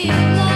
You know.